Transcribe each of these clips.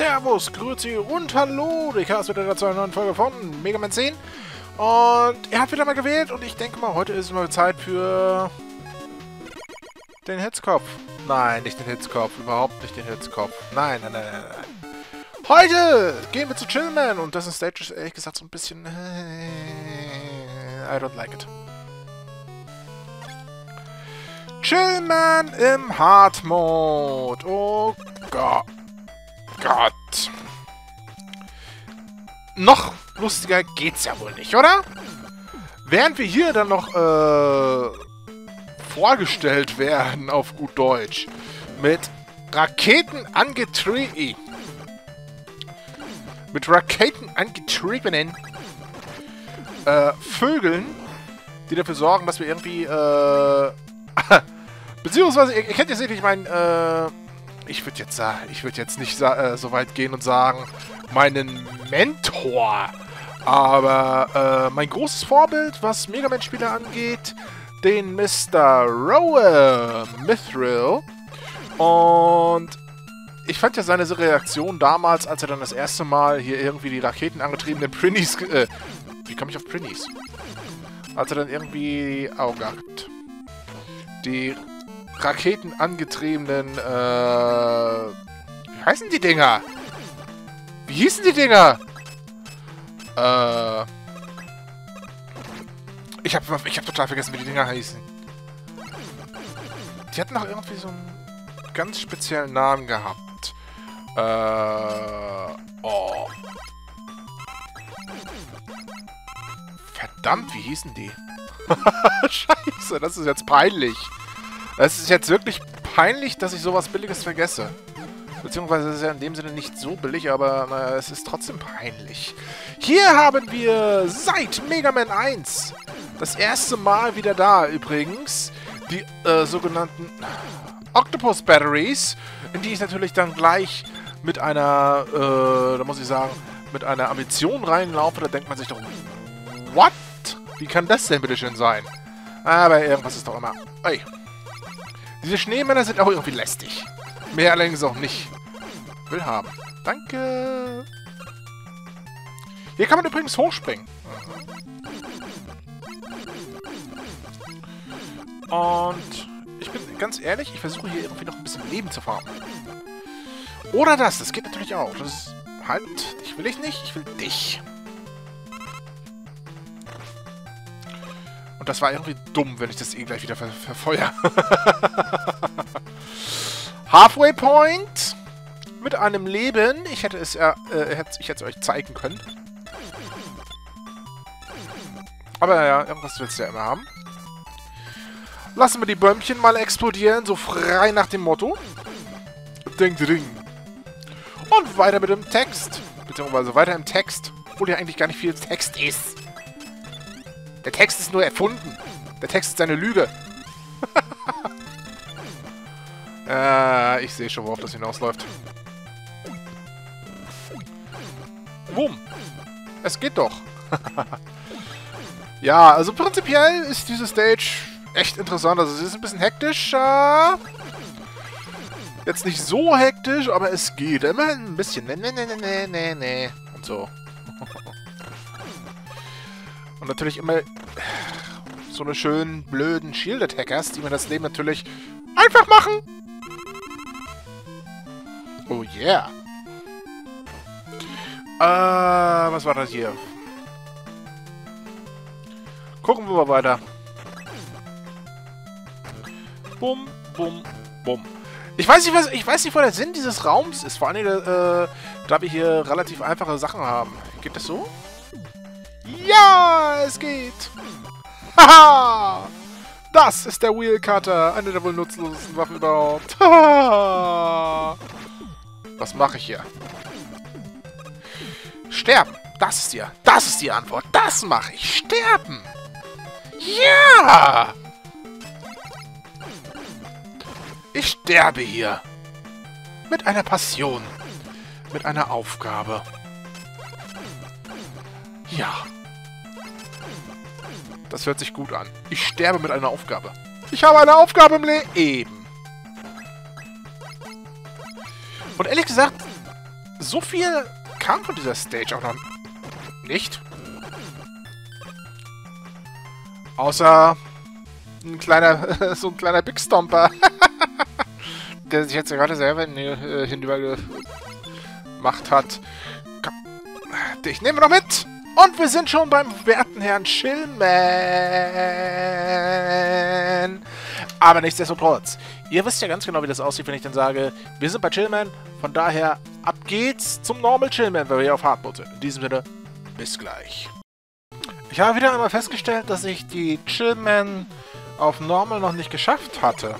Servus, Grüezi und Hallo. Ich heiße wieder zu einer neuen Folge von Mega Man 10. Und er hat wieder mal gewählt und ich denke mal, heute ist mal Zeit für den Hitzkopf. Nein, nicht den Hitzkopf, überhaupt nicht den Hitzkopf. Nein, nein, nein, nein, nein. Heute gehen wir zu Chillman und das ist Stage ist ehrlich gesagt so ein bisschen... I don't like it. Chillman im Hard Mode. Oh Gott. Gott. Noch lustiger geht's ja wohl nicht, oder? Während wir hier dann noch äh, vorgestellt werden, auf gut Deutsch, mit Raketen angetrieben. Mit Raketen angetriebenen äh, Vögeln, die dafür sorgen, dass wir irgendwie, äh, beziehungsweise, ihr, ihr kennt ja sicherlich mein, äh, ich würde jetzt ich würde jetzt nicht äh, so weit gehen und sagen, meinen Mentor. Aber äh, mein großes Vorbild, was Mega Man-Spiele angeht, den Mr. Rowe Mithril. Und ich fand ja seine Reaktion damals, als er dann das erste Mal hier irgendwie die raketenangetriebenen Prinnies... Äh, wie komme ich auf Prinnies? Als er dann irgendwie... Oh Gott. Die raketenangetriebenen, äh... Wie heißen die Dinger? Wie hießen die Dinger? Äh... Ich hab, ich hab total vergessen, wie die Dinger heißen. Die hatten doch irgendwie so einen ganz speziellen Namen gehabt. Äh... Oh. Verdammt, wie hießen die? Scheiße, das ist jetzt peinlich. Es ist jetzt wirklich peinlich, dass ich sowas Billiges vergesse. Beziehungsweise es ist ja in dem Sinne nicht so billig, aber naja, es ist trotzdem peinlich. Hier haben wir seit Mega Man 1 das erste Mal wieder da übrigens die äh, sogenannten Octopus Batteries, in die ich natürlich dann gleich mit einer, äh, da muss ich sagen, mit einer Ambition reinlaufe. Da denkt man sich doch, what? Wie kann das denn bitte schön sein? Aber irgendwas ist doch immer... Ey, diese Schneemänner sind auch irgendwie lästig. Mehr allerdings auch nicht. Will haben. Danke. Hier kann man übrigens hochspringen. Und ich bin ganz ehrlich, ich versuche hier irgendwie noch ein bisschen Leben zu farmen. Oder das, das geht natürlich auch. Das ist halt, ich will ich nicht, ich will dich. Das war irgendwie dumm, wenn ich das eh gleich wieder ver verfeuere. Halfway Point mit einem Leben. Ich hätte es ja, äh, ich hätte es euch zeigen können. Aber ja, irgendwas willst du ja immer haben. Lassen wir die Bäumchen mal explodieren, so frei nach dem Motto. Ding, ding. Und weiter mit dem Text. Beziehungsweise weiter im Text. Obwohl ja eigentlich gar nicht viel Text ist. Der Text ist nur erfunden. Der Text ist eine Lüge. äh, ich sehe schon, worauf das hinausläuft. Wumm. Es geht doch. ja, also prinzipiell ist diese Stage echt interessant. Also sie ist ein bisschen hektisch. Äh, jetzt nicht so hektisch, aber es geht. Immerhin ein bisschen. Nee, nee, nee, nee, nee, nee. Und so. Und natürlich immer so eine schönen, blöden Shield-Attackers, die mir das Leben natürlich einfach machen. Oh yeah. Äh, was war das hier? Gucken wir mal weiter. Bum, bum, bum. Ich weiß nicht, was, ich weiß nicht, wo der Sinn dieses Raums ist. Vor allem, äh, da wir hier relativ einfache Sachen haben. Geht das so? Ja, es geht. Haha! Das ist der Wheel Cutter, eine der wohl nutzlosesten Waffen überhaupt. Haha! Was mache ich hier? Sterben. Das ist die, das ist die Antwort. Das mache ich. Sterben. Ja! Ich sterbe hier. Mit einer Passion. Mit einer Aufgabe. Ja. Das hört sich gut an. Ich sterbe mit einer Aufgabe. Ich habe eine Aufgabe im Leben. Und ehrlich gesagt, so viel kam von dieser Stage auch noch nicht. Außer ein kleiner, so ein kleiner Big Stomper. der sich jetzt gerade selber äh, hinüber gemacht hat. Nehmen wir noch mit! Und wir sind schon beim werten Herrn Chillman. Aber nichtsdestotrotz, ihr wisst ja ganz genau, wie das aussieht, wenn ich dann sage, wir sind bei Chillman. Von daher, ab geht's zum Normal Chillman, weil wir hier auf Hardmode sind. In diesem Sinne, bis gleich. Ich habe wieder einmal festgestellt, dass ich die Chillman auf Normal noch nicht geschafft hatte.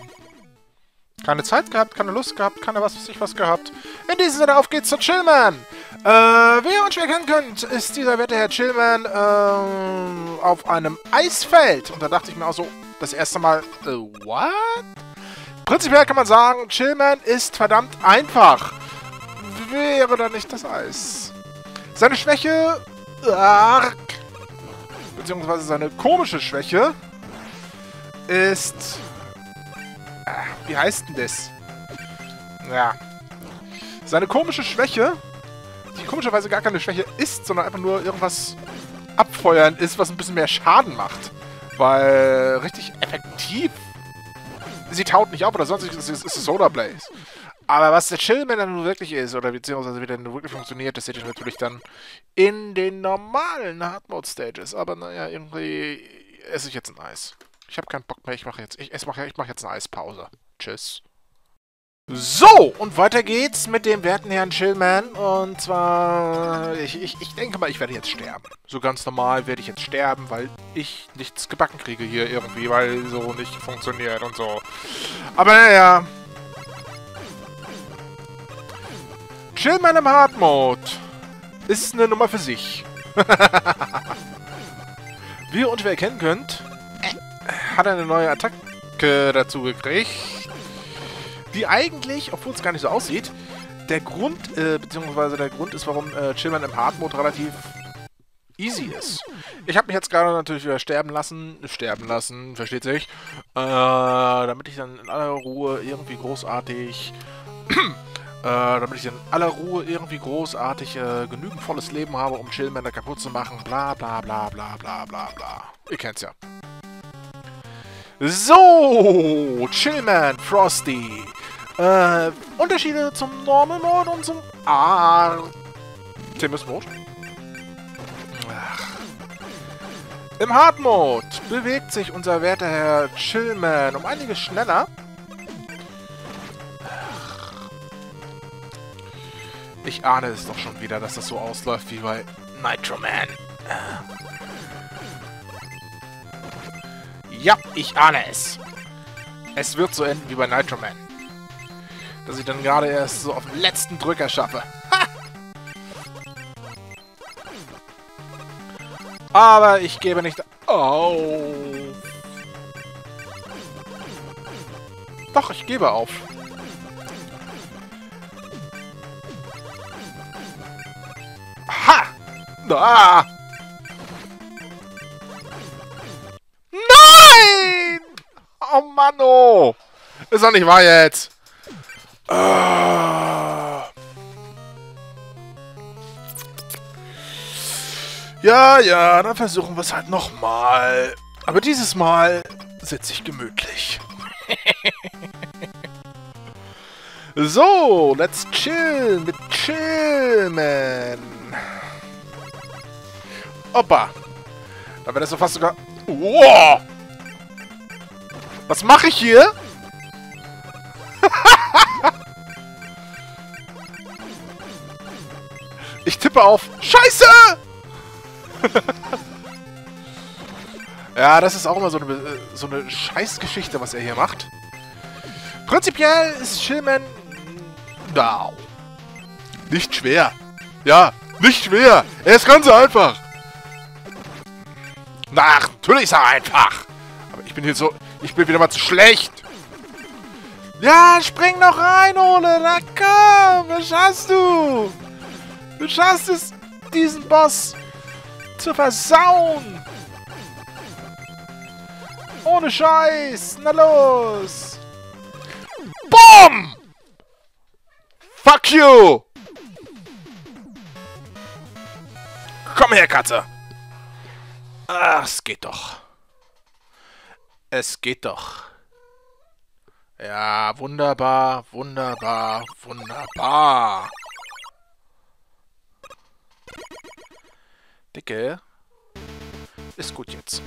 Keine Zeit gehabt, keine Lust gehabt, keine was weiß ich was gehabt. In diesem Sinne, auf geht's zu Chillman! Äh, wie ihr uns schon erkennen könnt, ist dieser werte Herr Chillman äh, auf einem Eisfeld. Und da dachte ich mir auch so, das erste Mal, äh, what? Prinzipiell kann man sagen, Chillman ist verdammt einfach. Wäre da nicht das Eis. Seine Schwäche, arg, beziehungsweise seine komische Schwäche, ist wie heißt denn das? Ja. Seine komische Schwäche, die komischerweise gar keine Schwäche ist, sondern einfach nur irgendwas abfeuern ist, was ein bisschen mehr Schaden macht. Weil richtig effektiv sie taut nicht auf oder sonst ist es Solar Blaze. Aber was der Chillman dann nun wirklich ist, oder beziehungsweise wie der nun wirklich funktioniert, das seht ihr natürlich dann in den normalen Hard Mode Stages. Aber naja, irgendwie esse ich jetzt ein Eis. Ich habe keinen Bock mehr, ich mache jetzt, ich, ich mach jetzt eine Eispause. Tschüss. So, und weiter geht's mit dem werten Herrn Chillman. Und zwar, ich, ich, ich denke mal, ich werde jetzt sterben. So ganz normal werde ich jetzt sterben, weil ich nichts gebacken kriege hier irgendwie, weil so nicht funktioniert und so. Aber naja. Chillman im Hard Mode ist eine Nummer für sich. Wie ihr unschwer erkennen könnt, hat er eine neue Attacke dazu gekriegt die eigentlich, obwohl es gar nicht so aussieht, der Grund, äh, beziehungsweise der Grund ist, warum äh, Chillman im Hard Mode relativ easy ist. Ich habe mich jetzt gerade natürlich wieder sterben lassen, sterben lassen, versteht sich, äh, damit ich dann in aller Ruhe irgendwie großartig, äh, damit ich in aller Ruhe irgendwie großartig äh, genügend volles Leben habe, um Chillman da kaputt zu machen, bla bla bla bla bla bla bla. Ihr kennt's ja. So, Chillman, Frosty. Äh, Unterschiede zum Normal Mode und zum Artemis Mode. Ach. Im Hard Mode bewegt sich unser werter Herr Chillman um einiges schneller. Ich ahne es doch schon wieder, dass das so ausläuft wie bei Nitro Man. Ja, ich ahne es. Es wird so enden wie bei Nitro Man dass ich dann gerade erst so auf den letzten Drücker schaffe. Ha! Aber ich gebe nicht auf. Doch, ich gebe auf. Ha! Ah! Nein! Oh Mann, oh! Ist doch nicht wahr jetzt. Ah. Ja, ja, dann versuchen wir es halt nochmal. Aber dieses Mal sitze ich gemütlich. so, let's chill mit Chillman. Opa. Da wäre das so fast sogar... Wow! Was mache ich hier? Tippe auf Scheiße! ja, das ist auch immer so eine, so eine Scheißgeschichte, was er hier macht. Prinzipiell ist Shillman... Wow. Nicht schwer. Ja, nicht schwer. Er ist ganz einfach. Na, natürlich ist er einfach. Aber ich bin hier so... Ich bin wieder mal zu schlecht. Ja, spring noch rein, Ole. Na komm, was schaffst du? Du schaffst es, diesen Boss zu versauen. Ohne Scheiß. Na los. BOOM! Fuck you! Komm her, Katze! Ach, es geht doch. Es geht doch. Ja, wunderbar, wunderbar, wunderbar. Dicke. Ist gut jetzt.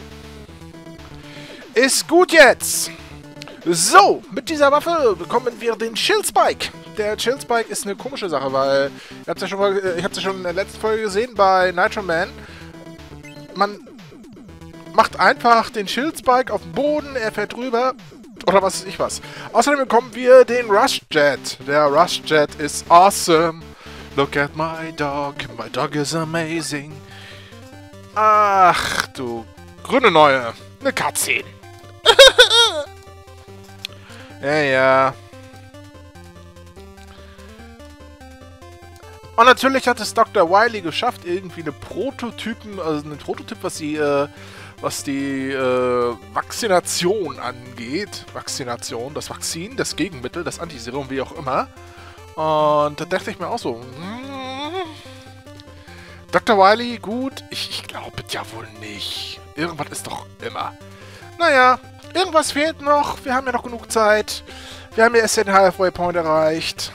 Ist gut jetzt! So, mit dieser Waffe bekommen wir den Chillspike. Der Chillspike ist eine komische Sache, weil ihr habt ja schon mal, äh, ich hab's ja schon in der letzten Folge gesehen bei Nitro Man. Man macht einfach den Chillspike auf den Boden, er fährt drüber oder was weiß ich was. Außerdem bekommen wir den Rush Jet. Der Rush Jet ist awesome. Look at my dog. My dog is amazing. Ach, du grüne Neue. Eine Cutscene. ja, ja. Und natürlich hat es Dr. Wiley geschafft, irgendwie eine Prototypen, also einen Prototyp, was sie äh, was die äh, Vaccination angeht. Vaccination, das Vakzin, das Gegenmittel, das Antiserum, wie auch immer. Und da dachte ich mir auch so, mm, Dr. Wiley, gut, ich, ich glaube ja wohl nicht. Irgendwas ist doch immer. Naja, irgendwas fehlt noch. Wir haben ja noch genug Zeit. Wir haben ja erst den Halfway Point erreicht.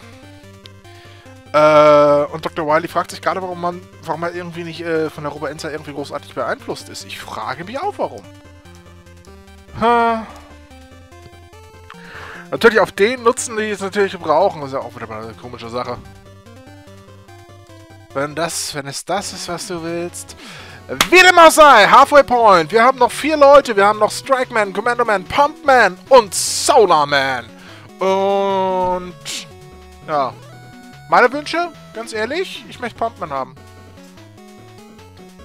Äh, und Dr. Wiley fragt sich gerade, warum man, warum er irgendwie nicht äh, von der Roboenza irgendwie großartig beeinflusst ist. Ich frage mich auch, warum. Ha. Natürlich auf den Nutzen, die es natürlich brauchen, ist ja auch wieder mal eine komische Sache. Wenn das, wenn es das ist, was du willst. Wie dem auch sei, Halfway Point. Wir haben noch vier Leute. Wir haben noch Strike Man, Commando Man, Pump Man und Solar Man. Und ja, meine Wünsche, ganz ehrlich, ich möchte Pumpman haben.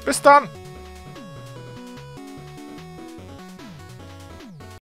Bis dann!